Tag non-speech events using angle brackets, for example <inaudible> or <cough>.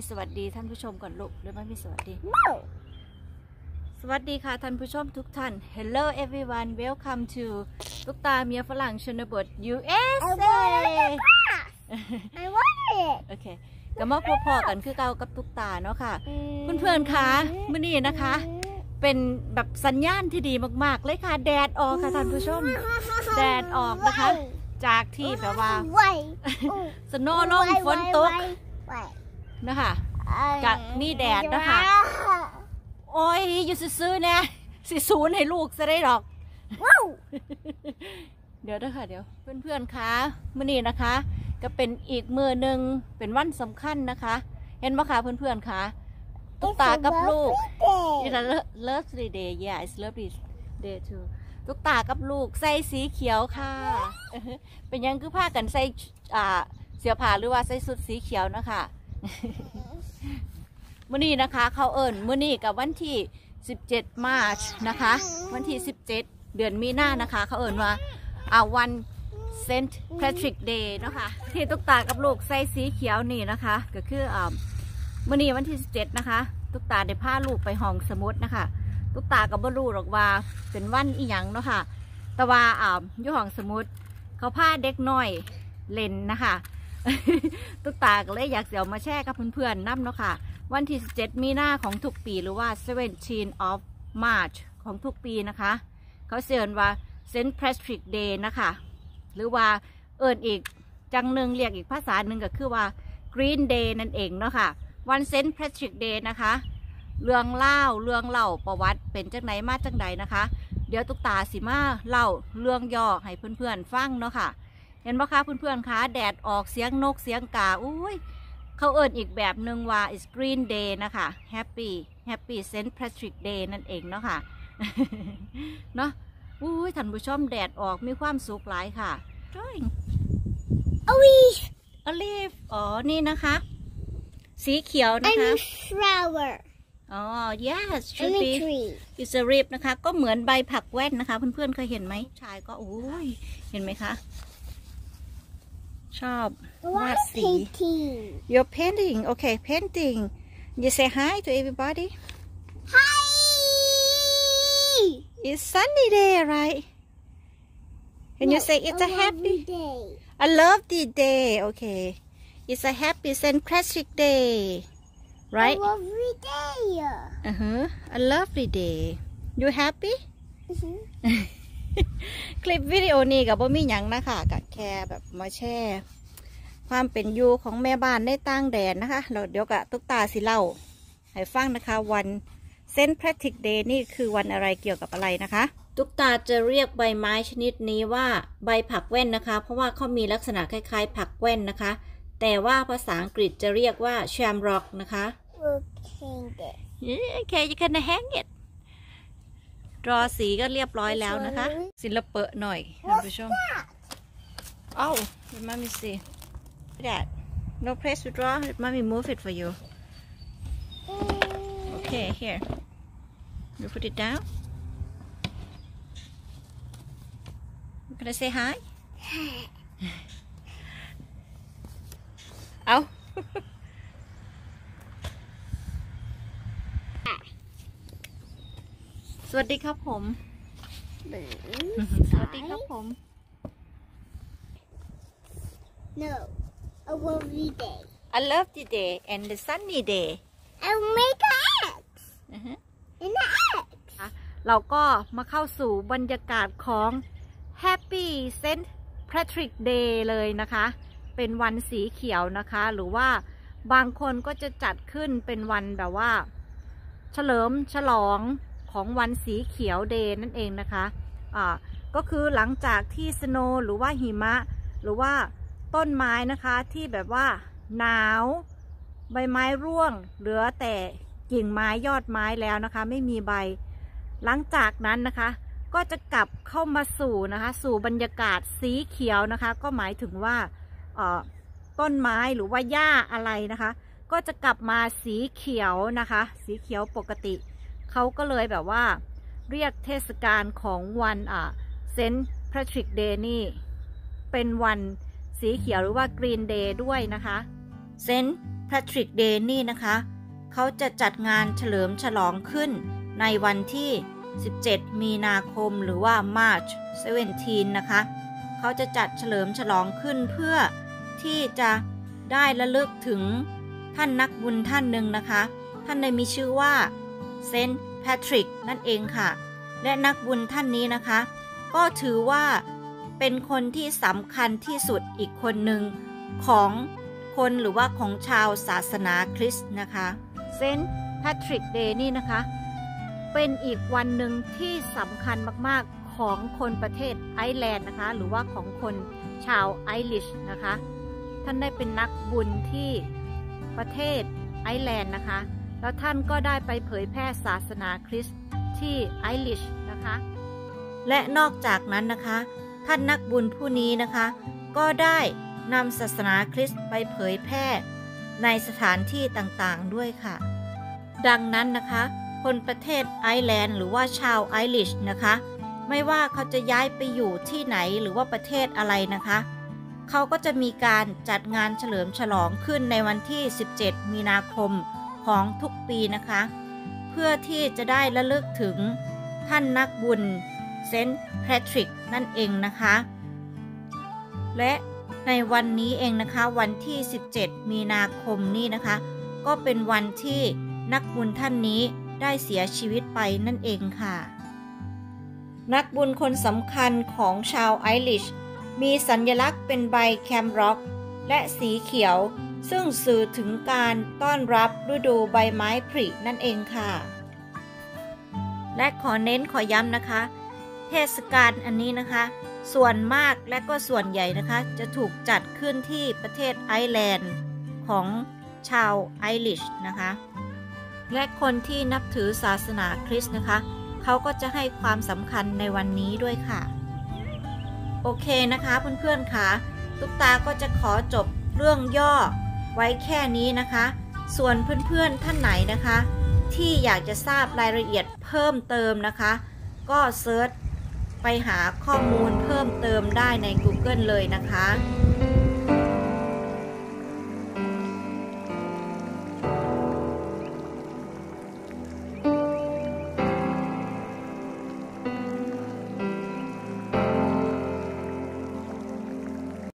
มีสวัสดีท่านผู้ชมก่อนลูกเดี๋ยวมามีสวัสดี No. สวัสดีค่ะท่านผู้ชมทุกท่าน Hello everyone welcome to ตุ๊กตาเมียฝรั่งชนบท I USA wanted the grass. I wanted it. โอเคก็มาพบๆกันคือเก่ากับตุ๊กตาเนาะค่ะ เพื่อนๆคะมื้อนี้นะคะ เป็นแบบสัญญาณที่ดีมากๆ เลยค่ะ แดดออกค่ะท่านผู้ชม แดดออกนะคะ จากที่แบบว่า Wait. สโนว์ลงฝนตก Wait. นะคะ Got me dad นะคะ โอ้ยอยู่ซื้อๆนะสิศูนย์ให้ลูกจะได้หรอก Whoa. เดี๋ยวนะคะเดี๋ยวเพื่อนๆคะมื่อนี้นะคะ ก็เป็นอีกมือหนึ่งเป็นวันสำคัญนะคะ เห็นไหมคะเพื่อนๆคะตุ๊กตากับลูก It's a lo- lovely day yeah it's lovely day too ตุ๊กตากับลูกใส่สีเขียวค่ะ เป็นยังคือผ้ากันใส่อ่าเสื้อผ้าหรือว่าใส่สุดสีเขียวนะคะ มื่อนี้นะคะเขาเอิญมื่อนี้กับวันที่ 17 March นะคะ วันที่ 17 เดือนมีนานะคะ เขาเอิญว่าอาวัน Saint Patrick's Day นะคะที่ตุ๊กตากับลูกใส่สีเขียวนี่นะคะ ก็คืออ่ามื่อนี้วันที่ 17 นะคะ ตุ๊กตาได้พาลูกไปห้องสมุดนะคะ ตุ๊กตากับบรูหรอกว่าเป็นวันอีหยังเนาะค่ะแต่ว่าอ่าอยู่ห้องสมุดเขาพาเด็กน้อยเล่นนะคะ ตุ๊กตาก็เลยอยากเสียวมาแชร์กับเพื่อนๆน้ำเนาะค่ะ วันที่ 17 มีนาของทุกปีหรือว่า 17 of March ของทุกปีนะคะ เขาเชิญว่า Saint Patrick Day นะคะ หรือว่าเอิญอีกจังหนึ่งเรียกอีกภาษาหนึ่งก็คือว่า Green Day นั่นเองเนาะค่ะ วัน Saint Patrick Day นะคะ เรื่องเล่าเรื่องเล่าประวัติเป็นจังไหนมาจังใดนะคะ เดี๋ยวตุกตาสิมาเล่าเรื่องย่อให้เพื่อนๆฟังเนาะค่ะ เห็นปะคะเพื่อนๆคะแดดออกเสียงนกเสียงกาอุ้ยเขาเอิญอีกแบบหนึ่งว่า is green day นะคะ happy happy Saint Patrick Day นั่นเองเนาะค่ะเนาะอุ้ยท่านผู้ชมแดดออกมีความสุขหลายค่ะ drawing A leaf. a leaf อ๋อ นี่นะคะ สีเขียวนะ I'm คะ a flower. อ๋อ yes I'm should a be tree. is a leaf นะคะ ก็เหมือนใบผักแว่นนะคะ เพื่อนๆเคยเห็นไหมชายก็อุ้ยเห็นไหมคะ ชอบวา What ด is สี painting? You're painting. Okay, painting. You say hi to everybody. Hi. It's sunny day, right? Can you say it's a happy, day. a lovely day? Okay. It's a happy St. Patrick Day, right? A lovely day. Uh huh. A lovely day. You happy? Mhm. <laughs> คลิปวิดีโอนี้กับบ่มีหยังนะคะกับแค่แบบมาแชร์ความเป็นอยู่ของแม่บ้านในต่างแดนนะคะเราเดี๋ยวกับตุ๊กตาสิเล่าให้ฟังนะคะวัน Saint Patrick's Day นี่คือวันอะไรเกี่ยวกับอะไรนะคะ ตุ๊กตาจะเรียกใบไม้ชนิดนี้ว่าใบผักแว่นนะคะ เพราะว่าเขามีลักษณะคล้ายๆ ผักแว่นนะคะ แต่ว่าภาษาอังกฤษจะเรียกว่า shamrock นะคะ We'll hang it. โอเค you can hang it ด รอสีก็เรียบร้อยแล้วนะคะ ศิลปะหน่อยท่านผู้ชมเอ้า let mommy see that no place to draw let mommy move it for you okay here you put it down can I say hi เอ สวัสดีครับผม สวัสดีครับผม No. A lovely day. I love the day and the sunny day I'll make eggs. อือฮึ And the eggs. เราก็มาเข้าสู่บรรยากาศของ Happy Saint Patrick Day เลยนะคะ เป็นวันสีเขียวนะคะ หรือว่าบางคนก็จะจัดขึ้นเป็นวันแบบว่า เฉลิมฉลอง ของวันสีเขียวเดย์นั่นเองนะคะอ่าก็คือหลังจากที่สโนว์หรือว่าหิมะ หรือว่าต้นไม้นะคะที่แบบว่าหนาว ใบไม้ร่วง เหลือแต่กิ่งไม้ยอดไม้แล้วนะคะ ไม่มีใบ หลังจากนั้นนะคะ ก็จะกลับเข้ามาสู่นะคะ สู่บรรยากาศสีเขียวนะคะ ก็หมายถึงว่าอ่อต้นไม้หรือว่าหญ้าอะไรนะคะ ก็จะกลับมาสีเขียวนะคะ สีเขียวปกติ เขาก็เลยแบบว่าเรียกเทศกาลของวันอ่าเซนต์แพทริกเดย์นี่เป็นวันสีเขียวหรือว่า Green Day ด้วยนะคะ Saint Patrick Day นี่นะคะ เขาจะจัดงานเฉลิมฉลองขึ้นในวันที่ 17 มีนาคมหรือว่า March 17 นะคะ เขาจะจัดเฉลิมฉลองขึ้นเพื่อที่จะได้ระลึกถึงท่านนักบุญท่านหนึ่งนะคะ ท่านได้มีชื่อว่า Saint Patrick นั่นเองค่ะ และนักบุญท่านนี้นะคะ ก็ถือว่าเป็นคนที่สำคัญที่สุดอีกคนหนึ่งของคนหรือว่าของชาวศาสนาคริสต์นะคะ Saint Patrick's Day นี่นะคะ เป็นอีกวันหนึ่งที่สำคัญมากๆของคนประเทศไอร์แลนด์นะคะ หรือว่าของคนชาวไอริชนะคะ ท่านได้เป็นนักบุญที่ประเทศไอร์แลนด์นะคะ แล้วท่านก็ได้ไปเผยแพร่ศาสนาคริสต์ที่ไอริชนะคะ และนอกจากนั้นนะคะ ท่านนักบุญผู้นี้นะคะ ก็ได้นำศาสนาคริสต์ไปเผยแพร่ในสถานที่ต่างๆด้วยค่ะ ดังนั้นนะคะ คนประเทศไอร์แลนด์หรือว่าชาวไอริชนะคะ ไม่ว่าเขาจะย้ายไปอยู่ที่ไหนหรือว่าประเทศอะไรนะคะเขาก็จะมีการจัดงานเฉลิมฉลองขึ้นในวันที่ 17 มีนาคม ของทุกปีนะคะ เพื่อที่จะได้ระลึกถึงท่านนักบุญเซนต์แพทริกนั่นเองนะคะ และในวันนี้เองนะคะวันที่ 17 มีนาคมนี้นะคะ ก็เป็นวันที่นักบุญท่านนี้ได้เสียชีวิตไปนั่นเองค่ะ นักบุญคนสำคัญของชาวไอริชมีสัญลักษณ์เป็นใบแคมร็อก และสีเขียว ซึ่งสื่อถึงการต้อนรับฤดูใบไม้ผลินั่นเองค่ะ และขอเน้นขอย้ำนะคะ เทศกาลอันนี้นะคะ ส่วนมากและก็ส่วนใหญ่นะคะ จะถูกจัดขึ้นที่ประเทศไอร์แลนด์ของชาวไอริชนะคะ และคนที่นับถือศาสนาคริสต์นะคะ เขาก็จะให้ความสำคัญในวันนี้ด้วยค่ะ โอเคนะคะเพื่อนๆค่ะ ตุ๊กตาก็จะขอจบเรื่องย่อ ไว้แค่นี้นะคะ ส่วนเพื่อนๆท่านไหนนะคะ ที่อยากจะทราบรายละเอียดเพิ่มเติมนะคะ ก็เซิร์ชไปหาข้อมูลเพิ่มเติมได้ใน Google เลยนะคะ